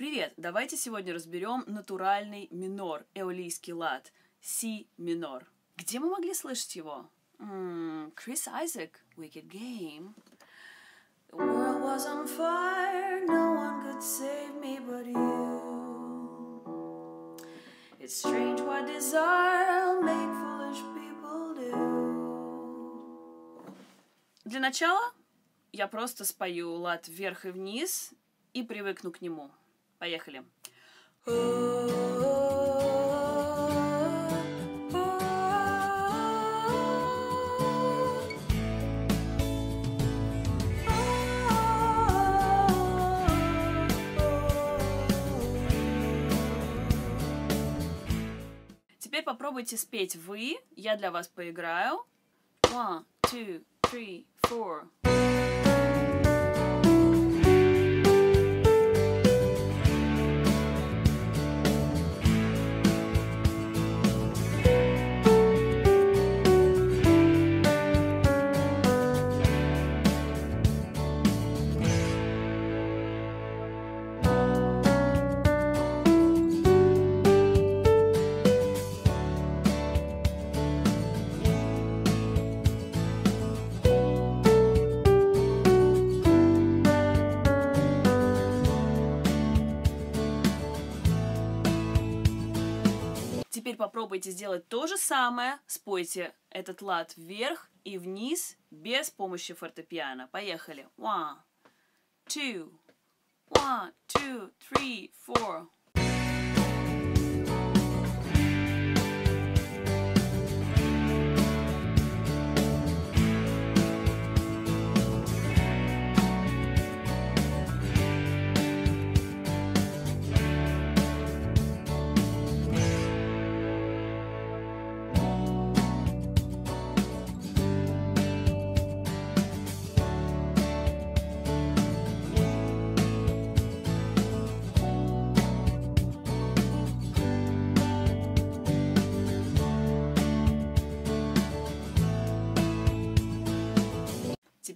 Привет! Давайте сегодня разберем натуральный минор, эолийский лад, си минор. Где мы могли слышать его? Крис Айзек, Wicked Game. The world was on fire, no one could save me but you. It's strange what desire make foolish people do. Для начала я просто спою лад вверх и вниз и привыкну к нему. Поехали. Теперь попробуйте спеть вы. Я для вас поиграю. One, two, three, four. Теперь попробуйте сделать то же самое. Спойте этот лад вверх и вниз без помощи фортепиано. Поехали. One, two, one, two, three, four.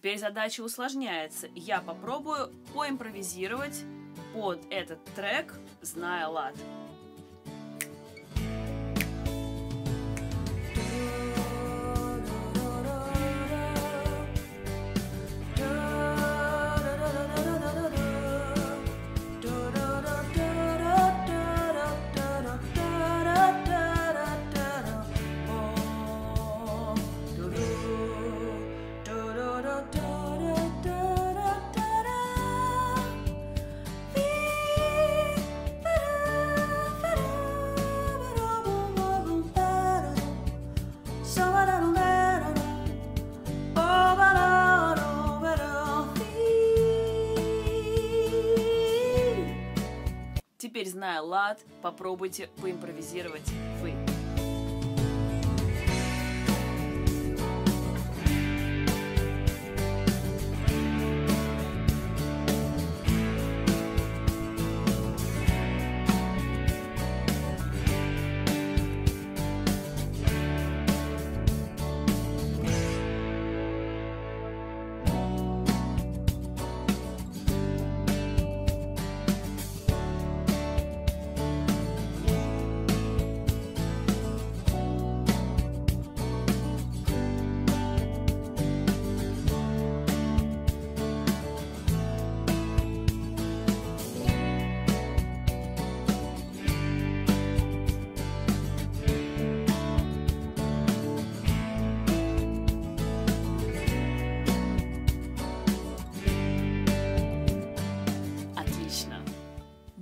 Теперь задача усложняется. Я попробую поимпровизировать под этот трек, зная лад. Теперь, зная лад, попробуйте поимпровизировать вы.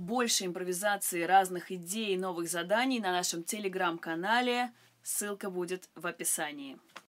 Больше импровизации разных идей новых заданий на нашем телеграм-канале. Ссылка будет в описании.